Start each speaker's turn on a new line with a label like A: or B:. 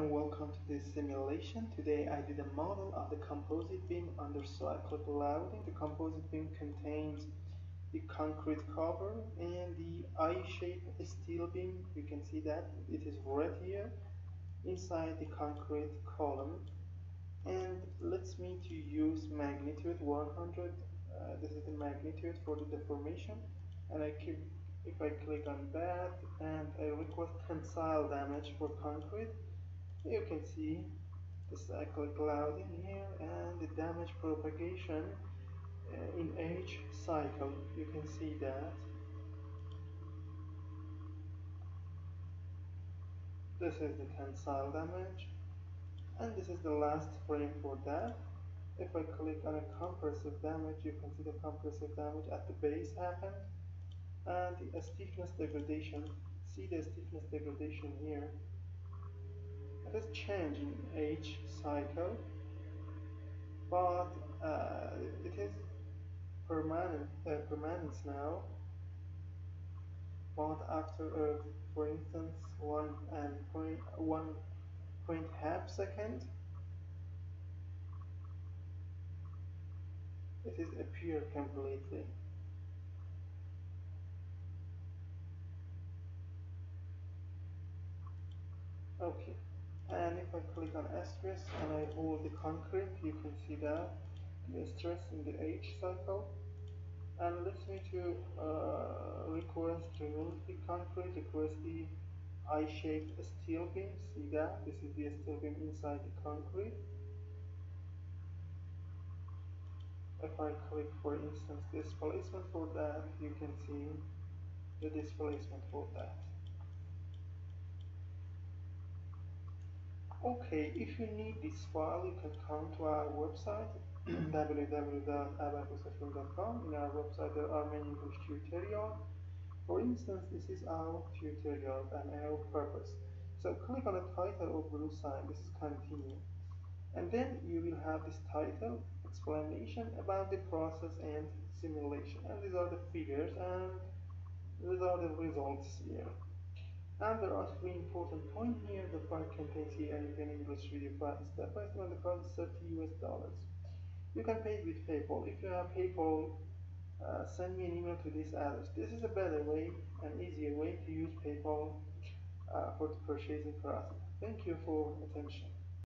A: and welcome to this simulation. Today I did a model of the composite beam under cyclic loading. The composite beam contains the concrete cover and the I-shaped steel beam. You can see that it is red here inside the concrete column and let's me to use magnitude 100 uh, this is the magnitude for the deformation and I keep if I click on that and I request tensile damage for concrete you can see the cyclic loading here and the damage propagation uh, in each cycle. You can see that. This is the tensile damage and this is the last frame for that. If I click on a compressive damage you can see the compressive damage at the base happened and the stiffness degradation. See the stiffness degradation here it has changed in each cycle but uh, it is permanent uh, permanent now. But after uh, for instance one and point one point half second it is appear completely. Okay and if I click on stress and I hold the concrete you can see that. The stress in the H cycle. And let's me to uh, request remove the concrete request the I-shaped steel beam. See that? This is the steel beam inside the concrete. If I click for instance displacement for that you can see the displacement for that Okay, if you need this file, you can come to our website www.abaqusfem.com. In our website, there are many English tutorials. For instance, this is our tutorial and our purpose. So click on the title of blue sign. This is continue. And then you will have this title, explanation about the process and simulation. And these are the figures and these are the results here. And there are three important points here. The file contains here anything English video step by step and the cost is 30 US dollars. You can pay with PayPal. If you have PayPal, uh, send me an email to this address. This is a better way and easier way to use PayPal uh, for the purchasing process. Thank you for attention.